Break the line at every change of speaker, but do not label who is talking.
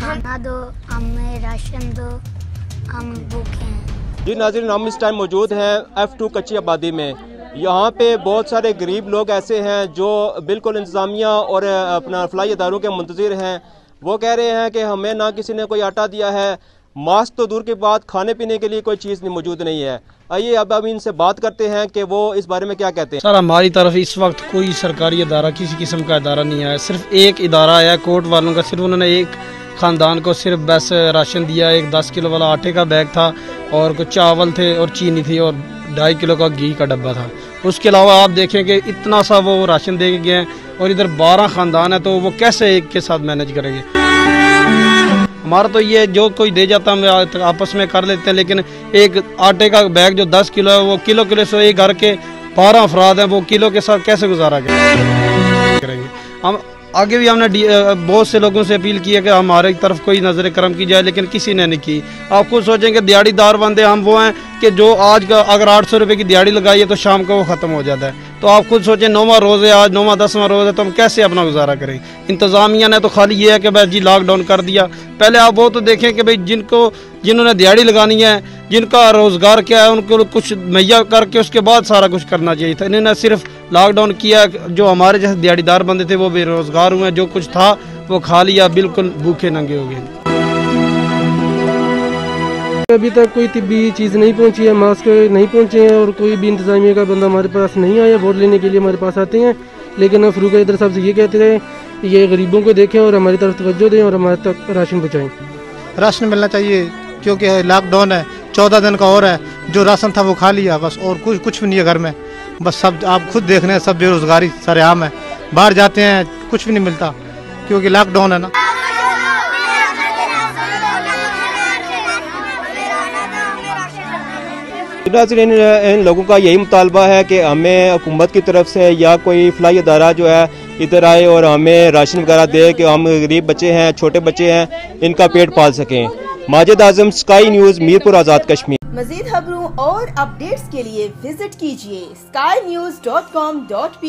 کھانا دو ہمیں راشن دو ہم بھوکے ہیں۔
جی ناظرین ہم اس ٹائم موجود ہیں ایف ٹو کچی آبادی میں۔ یہاں پہ بہت سارے غریب لوگ ایسے ہیں جو بالکل انتظامیہ اور اپنا فلائی اداروں کے منتظر ہیں۔ وہ کہہ رہے ہیں کہ ہمیں نہ کسی نے کوئی آٹا دیا ہے۔ ماسک تو دور کے بعد کھانے پینے کے لیے کوئی چیز موجود نہیں ہے۔ آئیے اب اب ان سے بات کرتے ہیں کہ وہ اس بارے میں کیا کہتے ہیں۔
سر ہماری طرف اس وقت کوئی سرکاری ادارہ کسی قسم کا ادارہ نہیں آیا۔ صرف ایک ادارہ آیا کورٹ والوں کا صرف انہوں نے ایک خاندان کو صرف بس راشن دیا، ایک دس کلو والا آٹے کا بیگ تھا اور کچھ چاول تھے اور چینی تھی اور ڈھائی کلو کا گھی کا ڈبہ تھا۔ اس کے علاوہ آپ دیکھیں کہ اتنا سا وہ راشن دے کے گئے ہیں اور ادھر بارہ خاندان ہے تو وہ کیسے ایک کے ساتھ مینج کریں گے؟ ہمارا تو یہ جو کوئی دے جاتا ہم آپس میں کر لیتے ہیں، لیکن ایک آٹے کا بیگ جو دس کلو ہے، وہ کلو کلو سے ایک گھر کے بارہ افراد ہیں، وہ کلو کے ساتھ کیسے گزارا کریں گے۔ ہم آگے بھی ہم نے بہت سے لوگوں سے اپیل کی ہے کہ ہمارے طرف کوئی نظر کرم کی جائے، لیکن کسی نے نہیں کی۔ آپ خود سوچیں کہ دیہڑی دار بندے ہم وہ ہیں کہ جو آج کا اگر آٹھ سو روپے کی دیاری لگائی ہے تو شام کا وہ ختم ہو جاتا ہے۔ تو آپ خود سوچیں، نواں روز ہے آج، نواں دسواں روز ہے، تو ہم کیسے اپنا گزارا کریں؟ انتظامیہ نے تو خالی یہ ہے کہ بھائی جی لاک ڈاؤن کر دیا۔ پہلے آپ وہ تو دیکھیں کہ بھائی جن کو جنہوں نے دیہڑی لگانی ہے، جن کا روزگار کیا ہے، ان کو کچھ مہیا کر کے اس کے بعد سارا کچھ کرنا چاہیے تھا۔ انہوں نے صرف لاک ڈاؤن کیا جو ہمارے جیسے دیہڑی دار بندے تھے، وہ بے روزگار ہوئے ہیں۔ جو کچھ تھا، وہ کھا لیا، بالکل بھوکے ننگے ہو گئے
ابھی تک کوئی طبی چیز نہیں پہنچی ہے ماسک نہیں پہنچے ہیں اور کوئی بھی انتظامیہ کا بندہ ہمارے پاس نہیں آیا ووٹ لینے کے لیے ہمارے پاس آتے ہیں۔ لیکن فروغ ادھر صاحب سے یہ کہتے ہیں یہ غریبوں کو دیکھیں اور ہماری طرف توجہ دیں اور ہمارے تک راشن پہنچائیں۔
راشن ملنا چاہیے، کیونکہ لاک ڈاؤن ہے، چودہ دن کا اور ہے، جو راشن تھا وہ کھا لیا، بس اور کچھ کچھ بھی نہیں ہے گھر میں۔ بس سب آپ خود دیکھ رہے ہیں، سب بے روزگاری سارے عام ہے۔ باہر جاتے ہیں، کچھ بھی نہیں ملتا، کیونکہ لاک ڈاؤن ہے نا۔
ناظرین ان لوگوں کا یہی مطالبہ ہے کہ ہمیں حکومت کی طرف سے یا کوئی فلاحی ادارہ جو ہے ادھر آئے اور ہمیں راشن وغیرہ دے کہ ہم غریب بچے ہیں، چھوٹے بچے ہیں، ان کا پیٹ پال سکیں۔ Majid Azam Sky News Mirpur Azad Kashmir.
مزید خبروں اور اپڈیٹس کے لیے وزٹ کیجیے Sky News dot com dot P